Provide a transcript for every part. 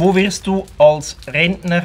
Wo wirst du als Rentner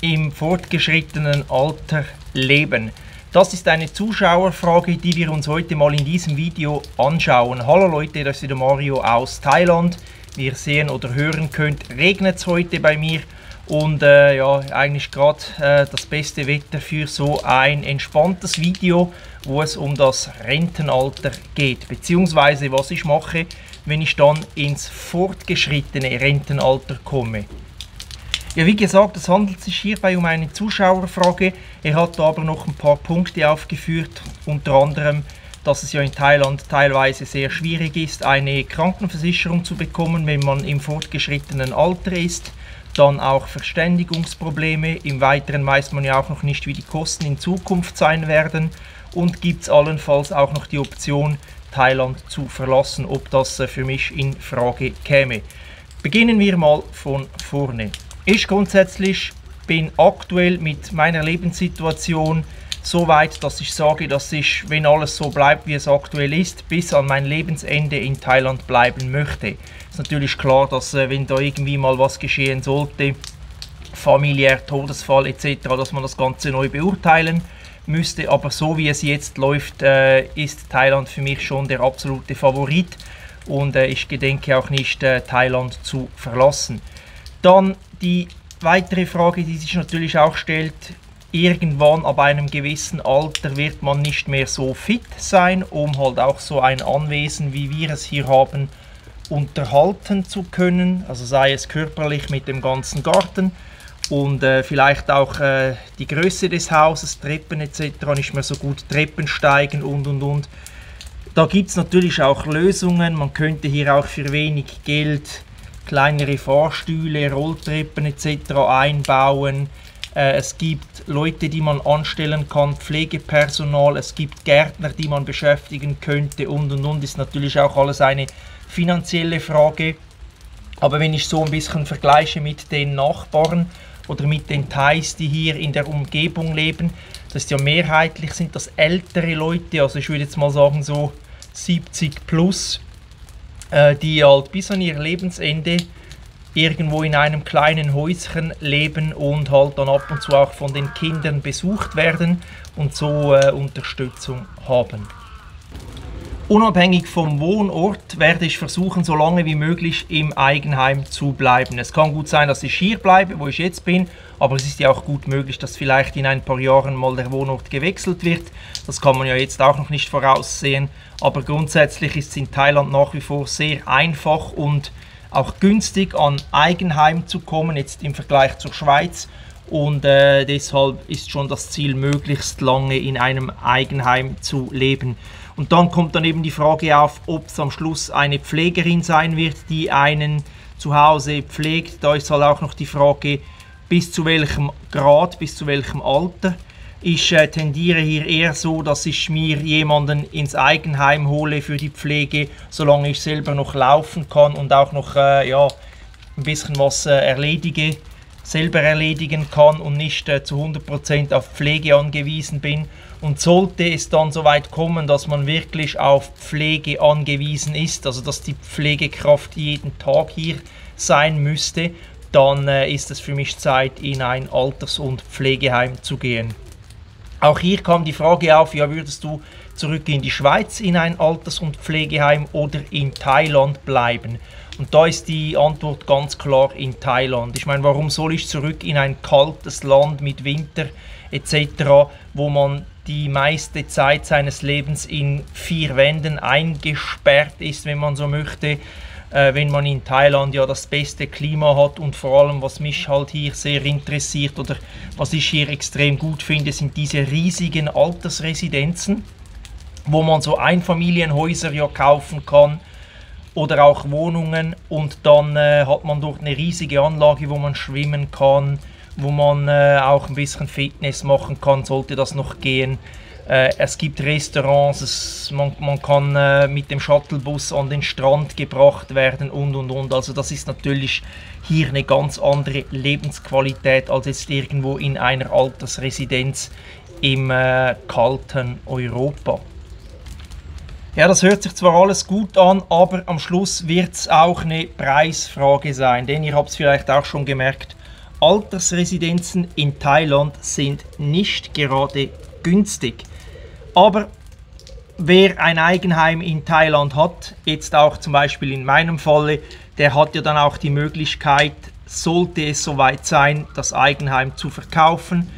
im fortgeschrittenen Alter leben? Das ist eine Zuschauerfrage, die wir uns heute mal in diesem Video anschauen. Hallo Leute, das ist der Mario aus Thailand. Wie ihr sehen oder hören könnt, regnet es heute bei mir und äh, ja, eigentlich gerade äh, das beste Wetter für so ein entspanntes Video, wo es um das Rentenalter geht, beziehungsweise was ich mache, wenn ich dann ins fortgeschrittene Rentenalter komme. Ja, wie gesagt, es handelt sich hierbei um eine Zuschauerfrage. Er hat aber noch ein paar Punkte aufgeführt, unter anderem, dass es ja in Thailand teilweise sehr schwierig ist, eine Krankenversicherung zu bekommen, wenn man im fortgeschrittenen Alter ist. Dann auch Verständigungsprobleme. Im Weiteren weiß man ja auch noch nicht, wie die Kosten in Zukunft sein werden. Und gibt es allenfalls auch noch die Option, Thailand zu verlassen, ob das äh, für mich in Frage käme. Beginnen wir mal von vorne. Ich grundsätzlich bin aktuell mit meiner Lebenssituation so weit, dass ich sage, dass ich, wenn alles so bleibt, wie es aktuell ist, bis an mein Lebensende in Thailand bleiben möchte. Ist natürlich klar, dass äh, wenn da irgendwie mal was geschehen sollte, familiär, Todesfall etc., dass man das Ganze neu beurteilen müsste. Aber so wie es jetzt läuft, äh, ist Thailand für mich schon der absolute Favorit und äh, ich gedenke auch nicht, äh, Thailand zu verlassen. Dann die weitere Frage, die sich natürlich auch stellt, irgendwann ab einem gewissen Alter wird man nicht mehr so fit sein, um halt auch so ein Anwesen, wie wir es hier haben, unterhalten zu können. Also sei es körperlich mit dem ganzen Garten, und äh, vielleicht auch äh, die Größe des Hauses, Treppen etc. nicht mehr so gut Treppen steigen und und und. Da gibt es natürlich auch Lösungen. Man könnte hier auch für wenig Geld kleinere Fahrstühle, Rolltreppen etc. einbauen. Äh, es gibt Leute, die man anstellen kann, Pflegepersonal, es gibt Gärtner, die man beschäftigen könnte und und und. Ist natürlich auch alles eine finanzielle Frage. Aber wenn ich so ein bisschen vergleiche mit den Nachbarn, oder mit den Thais, die hier in der Umgebung leben. Das ist ja mehrheitlich sind das ältere Leute, also ich würde jetzt mal sagen so 70 plus, äh, die halt bis an ihr Lebensende irgendwo in einem kleinen Häuschen leben und halt dann ab und zu auch von den Kindern besucht werden und so äh, Unterstützung haben. Unabhängig vom Wohnort werde ich versuchen, so lange wie möglich im Eigenheim zu bleiben. Es kann gut sein, dass ich hier bleibe, wo ich jetzt bin, aber es ist ja auch gut möglich, dass vielleicht in ein paar Jahren mal der Wohnort gewechselt wird. Das kann man ja jetzt auch noch nicht voraussehen, aber grundsätzlich ist es in Thailand nach wie vor sehr einfach und auch günstig an Eigenheim zu kommen, jetzt im Vergleich zur Schweiz. Und äh, deshalb ist schon das Ziel, möglichst lange in einem Eigenheim zu leben. Und dann kommt dann eben die Frage auf, ob es am Schluss eine Pflegerin sein wird, die einen zu Hause pflegt. Da ist halt auch noch die Frage, bis zu welchem Grad, bis zu welchem Alter. Ich äh, tendiere hier eher so, dass ich mir jemanden ins Eigenheim hole für die Pflege, solange ich selber noch laufen kann und auch noch äh, ja, ein bisschen was äh, erledige selber erledigen kann und nicht äh, zu 100% auf Pflege angewiesen bin. Und sollte es dann so weit kommen, dass man wirklich auf Pflege angewiesen ist, also dass die Pflegekraft jeden Tag hier sein müsste, dann äh, ist es für mich Zeit, in ein Alters- und Pflegeheim zu gehen. Auch hier kam die Frage auf, ja, würdest du zurück in die Schweiz in ein Alters- und Pflegeheim oder in Thailand bleiben? Und da ist die Antwort ganz klar in Thailand. Ich meine, warum soll ich zurück in ein kaltes Land mit Winter etc., wo man die meiste Zeit seines Lebens in vier Wänden eingesperrt ist, wenn man so möchte, äh, wenn man in Thailand ja das beste Klima hat und vor allem, was mich halt hier sehr interessiert oder was ich hier extrem gut finde, sind diese riesigen Altersresidenzen, wo man so Einfamilienhäuser ja kaufen kann oder auch Wohnungen und dann äh, hat man dort eine riesige Anlage, wo man schwimmen kann, wo man äh, auch ein bisschen Fitness machen kann, sollte das noch gehen. Äh, es gibt Restaurants, es, man, man, kann äh, mit dem Shuttlebus an den Strand gebracht werden und und und. Also das ist natürlich hier eine ganz andere Lebensqualität als jetzt irgendwo in einer Altersresidenz im äh, kalten Europa. Ja, das hört sich zwar alles gut an, aber am Schluss wird es auch eine Preisfrage sein, denn ihr habt es vielleicht auch schon gemerkt, Altersresidenzen in Thailand sind nicht gerade günstig. Aber wer ein Eigenheim in Thailand hat, jetzt auch zum Beispiel in meinem Falle, der hat ja dann auch die Möglichkeit, sollte es soweit sein, das Eigenheim zu verkaufen,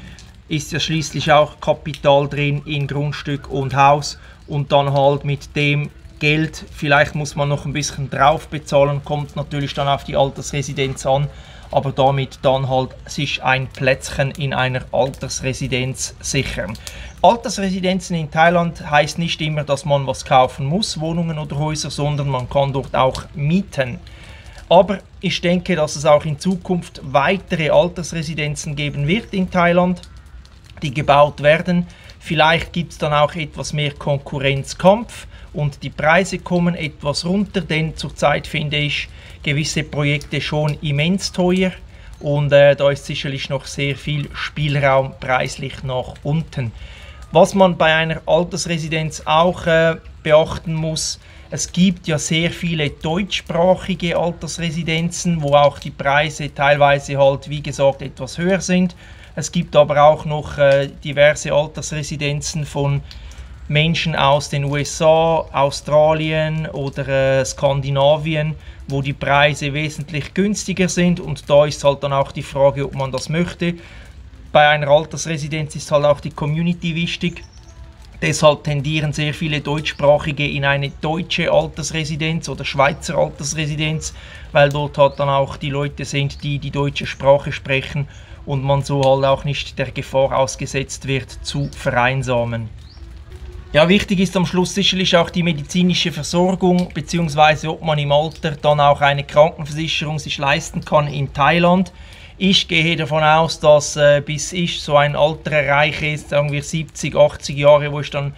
ist ja schließlich auch Kapital drin in Grundstück und Haus und dann halt mit dem Geld, vielleicht muss man noch ein bisschen drauf bezahlen, kommt natürlich dann auf die Altersresidenz an, aber damit dann halt sich ein Plätzchen in einer Altersresidenz sichern. Altersresidenzen in Thailand heißt nicht immer, dass man was kaufen muss, Wohnungen oder Häuser, sondern man kann dort auch mieten. Aber ich denke, dass es auch in Zukunft weitere Altersresidenzen geben wird in Thailand, die gebaut werden. Vielleicht gibt es dann auch etwas mehr Konkurrenzkampf und die Preise kommen etwas runter, denn zurzeit finde ich gewisse Projekte schon immens teuer und äh, da ist sicherlich noch sehr viel Spielraum preislich nach unten. Was man bei einer Altersresidenz auch äh, beachten muss, es gibt ja sehr viele deutschsprachige Altersresidenzen, wo auch die Preise teilweise halt, wie gesagt, etwas höher sind. Es gibt aber auch noch äh, diverse Altersresidenzen von Menschen aus den USA, Australien oder äh, Skandinavien, wo die Preise wesentlich günstiger sind und da ist halt dann auch die Frage, ob man das möchte. Bei einer Altersresidenz ist halt auch die Community wichtig. Deshalb tendieren sehr viele Deutschsprachige in eine deutsche Altersresidenz oder Schweizer Altersresidenz, weil dort halt dann auch die Leute sind, die die deutsche Sprache sprechen und man so halt auch nicht der Gefahr ausgesetzt wird, zu vereinsamen. Ja, wichtig ist am Schluss sicherlich auch die medizinische Versorgung, beziehungsweise ob man im Alter dann auch eine Krankenversicherung sich leisten kann in Thailand. Ich gehe davon aus, dass äh, bis ich so ein Alter erreiche, sagen wir 70, 80 Jahre, wo ich dann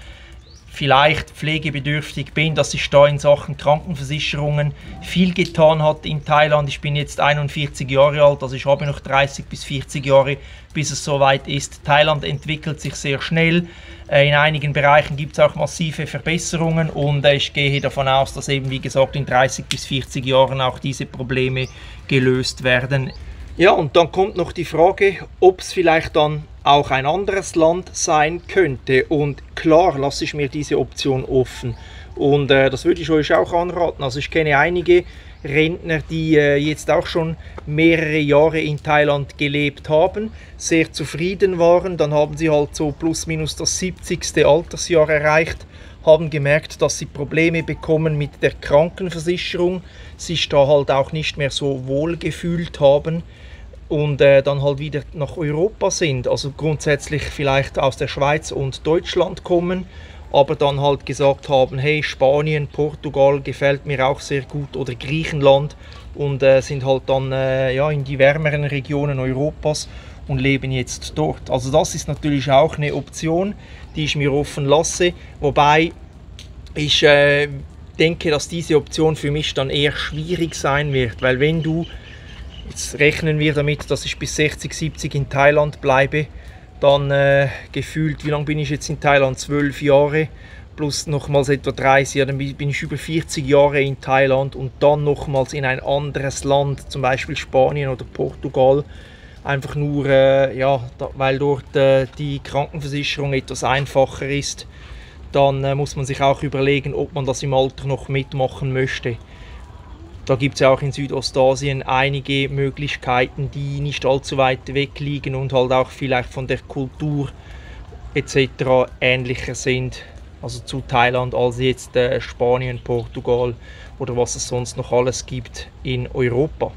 vielleicht pflegebedürftig bin, dass sich da in Sachen Krankenversicherungen viel getan hat in Thailand. Ich bin jetzt 41 Jahre alt, also ich habe noch 30 bis 40 Jahre, bis es soweit ist. Thailand entwickelt sich sehr schnell. Äh, in einigen Bereichen gibt es auch massive Verbesserungen und äh, ich gehe davon aus, dass eben wie gesagt in 30 bis 40 Jahren auch diese Probleme gelöst werden. Ja, und dann kommt noch die Frage, ob es vielleicht dann auch ein anderes Land sein könnte. Und klar lasse ich mir diese Option offen. Und äh, das würde ich euch auch anraten. Also ich kenne einige Rentner, die äh, jetzt auch schon mehrere Jahre in Thailand gelebt haben, sehr zufrieden waren. Dann haben sie halt so plus minus das 70. Altersjahr erreicht, haben gemerkt, dass sie Probleme bekommen mit der Krankenversicherung, sich da halt auch nicht mehr so wohl gefühlt haben und äh, dann halt wieder nach Europa sind, also grundsätzlich vielleicht aus der Schweiz und Deutschland kommen, aber dann halt gesagt haben, hey, Spanien, Portugal gefällt mir auch sehr gut oder Griechenland und äh, sind halt dann äh, ja, in die wärmeren Regionen Europas und leben jetzt dort. Also das ist natürlich auch eine Option, die ich mir offen lasse, wobei ich äh, denke, dass diese Option für mich dann eher schwierig sein wird, weil wenn du Jetzt rechnen wir damit, dass ich bis 60, 70 in Thailand bleibe. Dann äh, gefühlt, wie lange bin ich jetzt in Thailand? Zwölf Jahre plus nochmals etwa 30 Jahre, dann bin ich über 40 Jahre in Thailand und dann nochmals in ein anderes Land, zum Beispiel Spanien oder Portugal. Einfach nur, äh, ja, da, weil dort äh, die Krankenversicherung etwas einfacher ist. Dann äh, muss man sich auch überlegen, ob man das im Alter noch mitmachen möchte. Da gibt es ja auch in Südostasien einige Möglichkeiten, die nicht allzu weit weg liegen und halt auch vielleicht von der Kultur etc. ähnlicher sind, also zu Thailand als jetzt äh, Spanien, Portugal oder was es sonst noch alles gibt in Europa.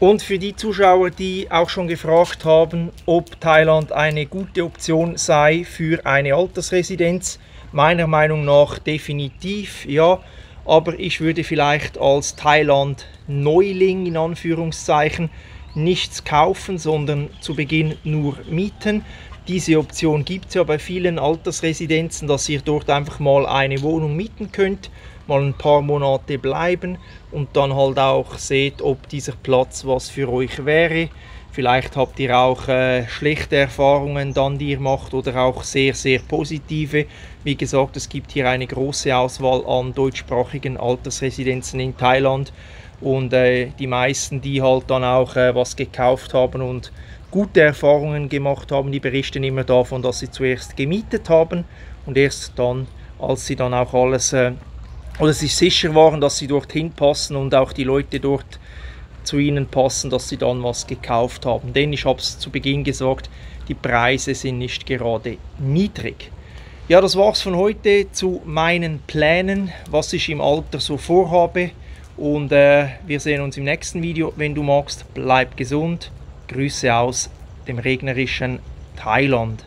Und für die Zuschauer, die auch schon gefragt haben, ob Thailand eine gute Option sei für eine Altersresidenz, meiner Meinung nach definitiv ja aber ich würde vielleicht als Thailand Neuling in Anführungszeichen nichts kaufen, sondern zu Beginn nur mieten. Diese Option gibt es ja bei vielen Altersresidenzen, dass ihr dort einfach mal eine Wohnung mieten könnt, mal ein paar Monate bleiben und dann halt auch seht, ob dieser Platz was für euch wäre. Vielleicht habt ihr auch äh, schlechte Erfahrungen dann, die ihr macht oder auch sehr, sehr positive. Wie gesagt, es gibt hier eine große Auswahl an deutschsprachigen Altersresidenzen in Thailand und äh, die meisten, die halt dann auch äh, was gekauft haben und gute Erfahrungen gemacht haben, die berichten immer davon, dass sie zuerst gemietet haben und erst dann, als sie dann auch alles äh, oder sich sicher waren, dass sie dorthin passen und auch die Leute dort zu ihnen passen, dass sie dann was gekauft haben. Denn ich habe es zu Beginn gesagt, die Preise sind nicht gerade niedrig. Ja, das war's von heute zu meinen Plänen, was ich im Alter so vorhabe. Und äh, wir sehen uns im nächsten Video. Wenn du magst, bleib gesund. Grüße aus dem regnerischen Thailand.